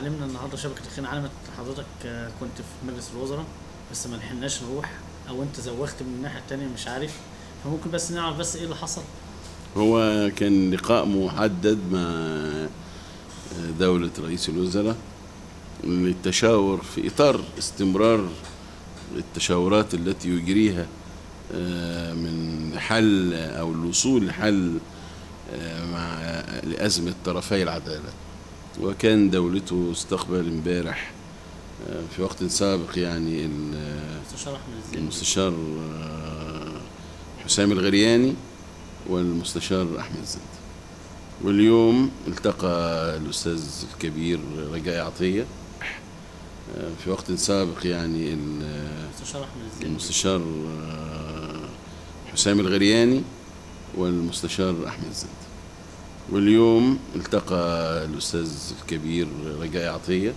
علمنا النهارده شبكة الخير علمت حضرتك آه، كنت في مجلس الوزراء بس ما لحقناش نروح أو أنت زوغت من الناحية التانية مش عارف. فممكن بس نعرف بس إيه اللي حصل؟ هو كان لقاء محدد مع دولة رئيس الوزراء للتشاور في إطار استمرار التشاورات التي يجريها آه، من حل أو الوصول لحل آه، مع لأزمة طرفي العدالة. وكان دولته استقبل امبارح آه، في وقت سابق يعني المستشار آه، حسام الغرياني والمستشار أحمد الزند واليوم التقى الأستاذ الكبير رجاء عطية آه، في وقت سابق يعني المستشار حسام الغرياني والمستشار أحمد الزند واليوم التقى الأستاذ الكبير رجاء عطية.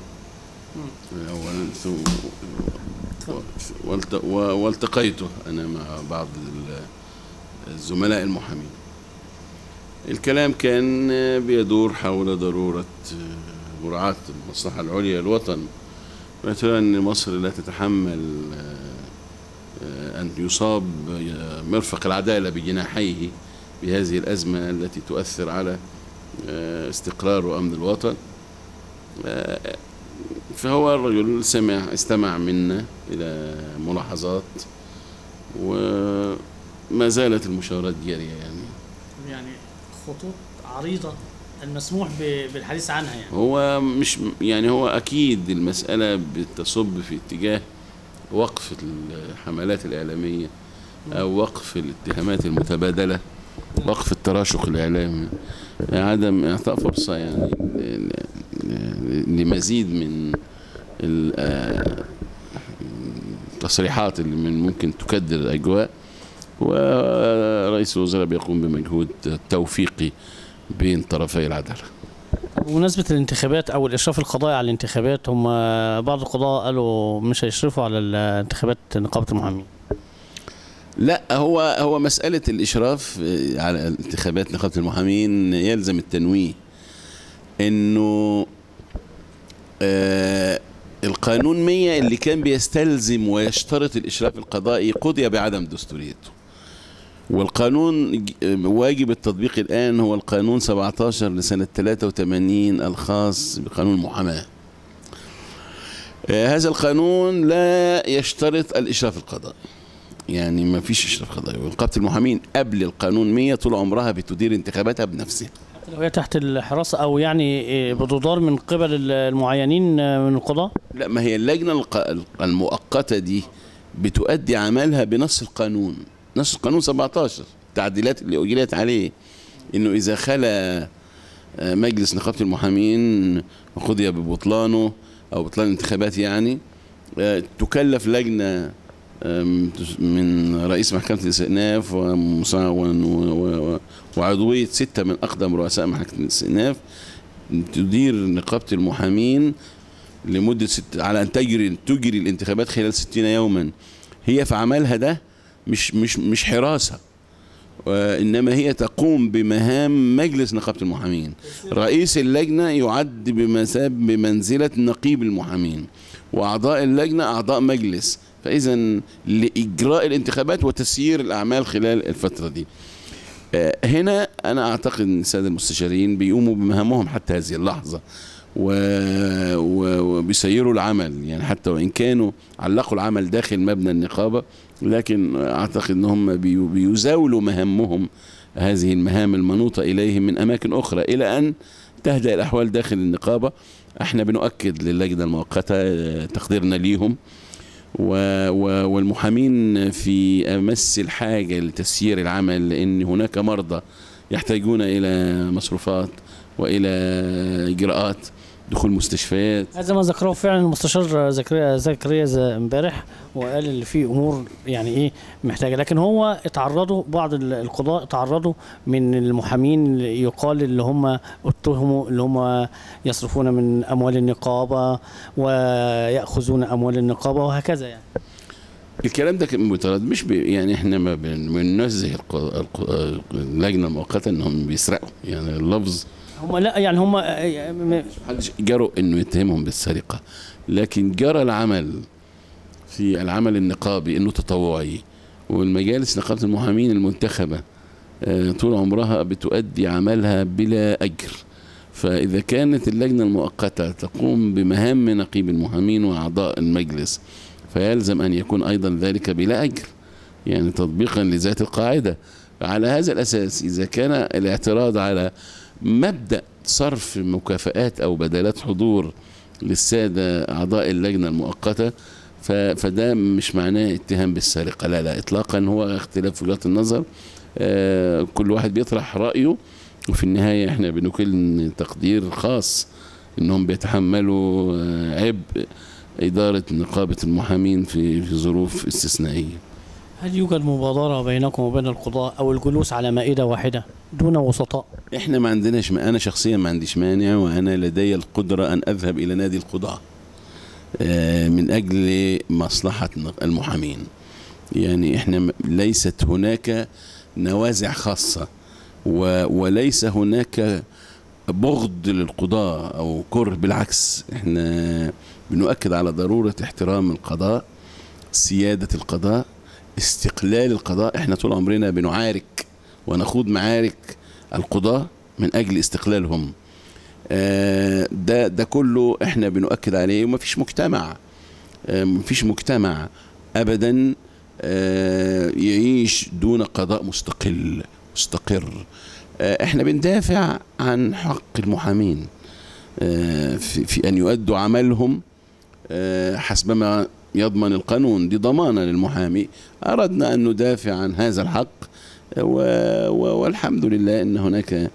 اولا ثم والت- و- والتقيته أنا مع بعض ال- الزملاء المحامين. الكلام كان بيدور حول ضرورة مراعاة المصلحة العليا للوطن. واعتبار إن مصر لا تتحمل أن يصاب مرفق العدالة بجناحيه. بهذه الأزمة التي تؤثر على استقرار وامن الوطن. فهو الرجل سمع استمع منا إلى ملاحظات وما زالت المشاورات جارية يعني. يعني خطوط عريضة المسموح بالحديث عنها يعني. هو مش يعني هو أكيد المسألة بتصب في اتجاه وقف الحملات الإعلامية أو وقف الاتهامات المتبادلة. وقف التراشق الإعلامي. عدم إعطاء فرصة يعني لمزيد من ال- آه، التصريحات اللي من ممكن تكدر الأجواء. ورئيس الوزراء بيقوم بمجهود توفيقي بين طرفي العدالة. بمناسبة الانتخابات أو الإشراف القضائي على الانتخابات هم بعض القضاء قالوا مش هيشرفوا على الانتخابات نقابة المحامين. لا هو هو مسألة الإشراف آه، على انتخابات نقابة المحامين يلزم التنويه. إنه آه القانون 100 اللي كان بيستلزم ويشترط الإشراف القضائي قضي بعدم دستوريته. والقانون آه، واجب التطبيق الآن هو القانون 17 لسنة 83 الخاص بقانون المحاماة. آه، هذا القانون لا يشترط الإشراف القضائي. يعني ما فيش اشراف قضائي ونقابه المحامين قبل القانون 100 طول عمرها بتدير انتخاباتها بنفسها. لو هي تحت الحراسة أو يعني بتدار من قبل المعينين من القضاء؟ لا ما هي اللجنة المؤقتة دي بتؤدي عملها بنص القانون. نص القانون 17 التعديلات اللي اجريت عليه إنه إذا خلا آه، مجلس نقابة المحامين وقضي ببطلانه أو بطلان الانتخابات يعني آه، تكلف لجنة من رئيس محكمة الاستئناف وعضوية ستة من أقدم رؤساء محكمة الاستئناف تدير نقابة المحامين لمدة ست على أن تجري تجري الانتخابات خلال ستين يوما. هي في عملها ده مش مش مش حراسة وإنما هي تقوم بمهام مجلس نقابة المحامين. رئيس اللجنة يعد بمثاب بمنزلة نقيب المحامين. وأعضاء اللجنة أعضاء مجلس. فإذا لإجراء الانتخابات وتسيير الأعمال خلال الفترة دي. آه، هنا أنا أعتقد أن السادة المستشارين بيقوموا بمهامهم حتى هذه اللحظة و... و... وبيسيروا العمل. يعني حتى وإن كانوا علقوا العمل داخل مبنى النقابة لكن أعتقد أن هم بي... بيزاولوا مهامهم. هذه المهام المنوطة إليهم من أماكن أخرى إلى أن تهدأ الأحوال داخل النقابة. إحنا بنؤكد للجنة المؤقتة آه، تقديرنا ليهم. والمحامين في أمس الحاجة لتسيير العمل لأن هناك مرضى يحتاجون إلى مصروفات وإلى إجراءات. دخول مستشفيات. هذا ما ذكره فعلا المستشار زكريا زكريا امبارح وقال اللي فيه أمور يعني إيه محتاجة. لكن هو اتعرضوا بعض ال- القضاء اتعرضوا من المحامين يقال اللي هم اتهموا اللي هم يصرفون من أموال النقابة ويأخذون أموال النقابة وهكذا يعني. الكلام ده متردد مش بي يعني إحنا ما بن- بننزه اللجنة المؤقتة إنهم بيسرقوا. يعني اللفظ هم لا يعني هم محدش جرؤ إنه يتهمهم بالسرقة لكن جرى العمل في العمل النقابي إنه تطوعي والمجالس نقابه المحامين المنتخبة آه، طول عمرها بتؤدي عملها بلا أجر. فإذا كانت اللجنة المؤقتة تقوم بمهام نقيب المحامين وأعضاء المجلس فيلزم أن يكون أيضا ذلك بلا أجر يعني تطبيقا لذات القاعدة. على هذا الأساس إذا كان الاعتراض على مبدأ صرف مكافآت أو بدلات حضور للسادة أعضاء اللجنة المؤقتة ف- فده مش معناه اتهام بالسرقة لا لا اطلاقا هو اختلاف وجهات النظر. آه، كل واحد بيطرح رأيه وفي النهاية إحنا بنكل تقدير خاص إنهم بيتحملوا آه، عبء إدارة نقابة المحامين في في ظروف استثنائية. هل يوجد مبادرة بينكم وبين القضاء أو الجلوس على مائدة واحدة؟ دون وسطاء؟ إحنا ما عندناش أنا شخصيا ما عنديش مانع وأنا لدي القدرة أن أذهب إلى نادي القضاه آه، من أجل مصلحة المحامين يعني إحنا ليست هناك نوازع خاصة وليس هناك بغض للقضاء أو كره بالعكس إحنا بنؤكد على ضرورة احترام القضاء سيادة القضاء استقلال القضاء إحنا طول عمرنا بنعارك ونخوض معارك القضاة من أجل استقلالهم آه، ده ده كله إحنا بنؤكد عليه ومفيش مجتمع آه، مفيش مجتمع أبدا آه، يعيش دون قضاء مستقل مستقر إحنا بندافع عن حق المحامين في, في أن يؤدوا عملهم حسبما يضمن القانون دي ضمانة للمحامي أردنا أن ندافع عن هذا الحق. والحمد لله إن هناك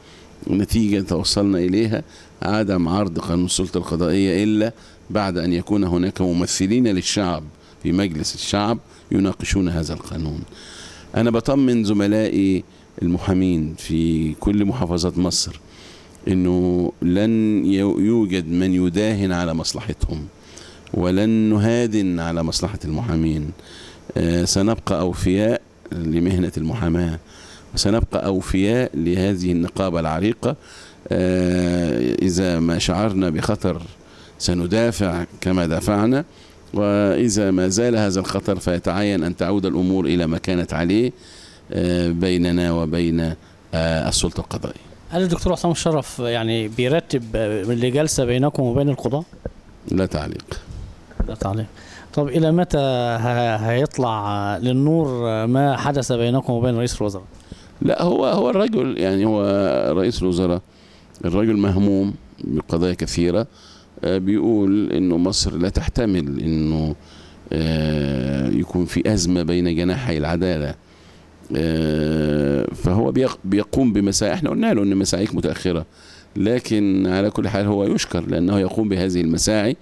نتيجة توصلنا إليها عدم عرض قانون السلطة القضائية إلا بعد أن يكون هناك ممثلين للشعب في مجلس الشعب يناقشون هذا القانون. أنا بطمن زملائي المحامين في كل محافظات مصر إنه لن يو- يوجد من يداهن على مصلحتهم ولن نهادن على مصلحة المحامين. آه، سنبقى أوفياء لمهنة المحاماة. وسنبقى أوفياء لهذه النقابة العريقة. آه، إذا ما شعرنا بخطر سندافع كما دافعنا. وإذا ما زال هذا الخطر فيتعين أن تعود الأمور إلى ما كانت عليه آه، بيننا وبين آه، السلطة القضائية. هل الدكتور عصام الشرف يعني بيرتب لجلسة بينكم وبين القضاء؟ لا تعليق. لا تعليق. طب إلى متى هيطلع للنور ما حدث بينكم وبين رئيس الوزراء؟ لا هو هو الرجل يعني هو رئيس الوزراء الرجل مهموم بقضايا كثيرة آه، بيقول إنه مصر لا تحتمل إنه آه، يكون في أزمة بين جناحي العدالة آه، فهو بيق- بيقوم بمساعي إحنا قلنا له إن مساعيك متأخرة لكن على كل حال هو يشكر لأنه يقوم بهذه المساعي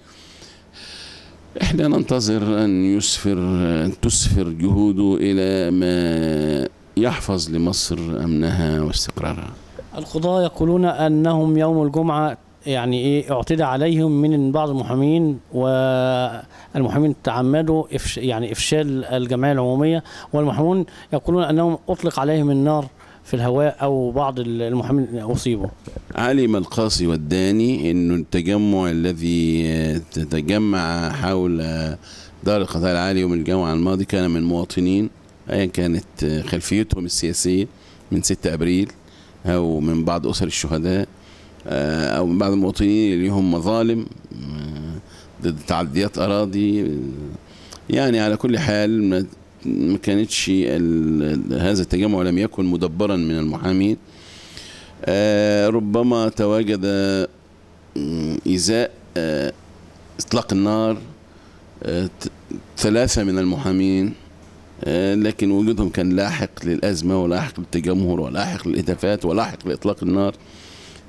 إحنا ننتظر أن يسفر أن تسفر جهوده إلى ما يحفظ لمصر أمنها واستقرارها. القضاة يقولون أنهم يوم الجمعة يعني إيه اعتدى عليهم من بعض المحامين والمحامين تعمدوا إفش يعني إفشال الجمعية العمومية والمحامون يقولون أنهم أطلق عليهم النار. في الهواء أو بعض المحامين أصيبوا؟ علم القاصي والداني انه التجمع الذي تتجمع حول دار القضاء العالي يوم الجمعة الماضي كان من مواطنين ايا كانت خلفيتهم السياسية من 6 أبريل أو من بعض أسر الشهداء آه، أو من بعض المواطنين اللي لهم مظالم آه، ضد تعديات أراضي آه، يعني على كل حال ما كانتش هذا التجمع لم يكن مدبرا من المحامين. آه، ربما تواجد مم، إزاء آه، إطلاق النار آه، ثلاثة من المحامين آه، لكن وجودهم كان لاحق للأزمة ولاحق للتجمهر ولاحق للإتافات ولاحق لإطلاق النار.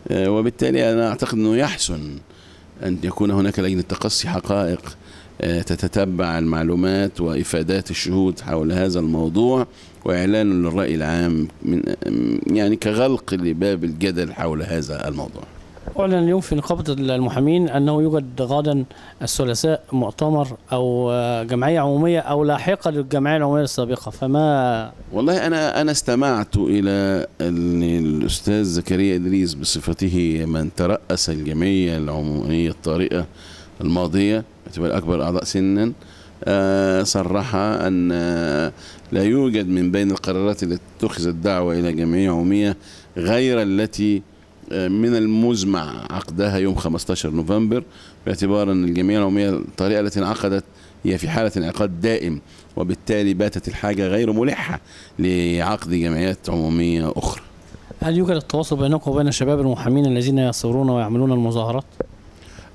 آه، وبالتالي أنا أعتقد أنه يحسن أن يكون هناك لجنة تقصي حقائق آه، تتتبع المعلومات وإفادات الشهود حول هذا الموضوع وإعلان للرأي العام من يعني كغلق لباب الجدل حول هذا الموضوع. أعلن اليوم في نقابة المحامين أنه يوجد غدا الثلاثاء مؤتمر أو آه، جمعية عمومية أو لاحقة للجمعية العمومية السابقة فما والله أنا أنا استمعت إلى ان الأستاذ زكريا إدريس بصفته من ترأس الجمعية العمومية الطارئة الماضية باعتبار أكبر الاعضاء سنا آه، صرح أن آه، لا يوجد من بين القرارات التي اتخذت دعوة إلى جمعية عمومية غير التي آه، من المزمع عقدها يوم 15 نوفمبر باعتبار أن الجمعية العمومية الطارئه التي انعقدت هي في حالة انعقاد دائم وبالتالي باتت الحاجة غير ملحة لعقد جمعيات عمومية أخرى. هل يوجد التواصل بينكم وبين الشباب المحامين الذين يصورون ويعملون المظاهرات؟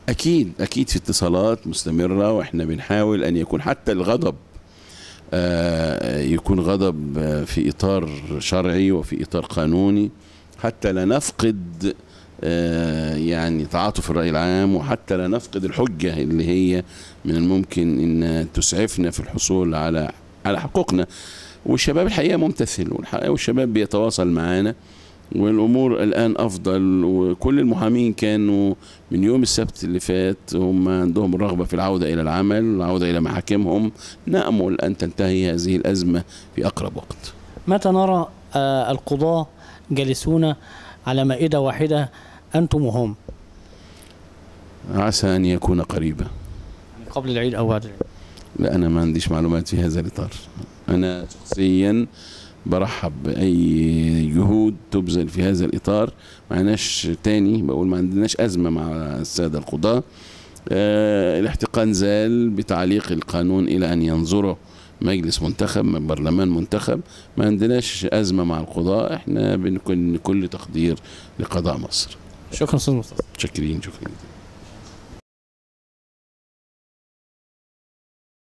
أكيد أكيد في اتصالات مستمرة وإحنا بنحاول أن يكون حتى الغضب آه، يكون غضب آه، في إطار شرعي وفي إطار قانوني حتى لا نفقد آه، يعني تعاطف الرأي العام وحتى لا نفقد الحجة اللي هي من الممكن إن تسعفنا في الحصول على على حقوقنا. والشباب الحقيقة ممتثل والشباب بيتواصل معانا. والأمور الآن أفضل وكل المحامين كانوا من يوم السبت اللي فات هم عندهم الرغبة في العودة إلى العمل العودة إلى محاكمهم. نأمل أن تنتهي هذه الأزمة في أقرب وقت. متى نرى آه، القضاة جالسون على مائدة واحدة أنتم وهم؟ عسى أن يكون قريبا. يعني قبل العيد أو بعد العيد؟ لا أنا ما عنديش معلومات في هذا الإطار. أنا شخصيا برحب بأي جهود تبذل في هذا الإطار. ما عندناش تاني بقول ما عندناش أزمة مع السادة القضاة. آه الاحتقان زال بتعليق القانون إلى أن ينظره مجلس منتخب من برلمان منتخب. ما عندناش أزمة مع القضاء إحنا بنكون كل تقدير لقضاء مصر. شكرا أستاذ مصطفى. شاكرين شكرا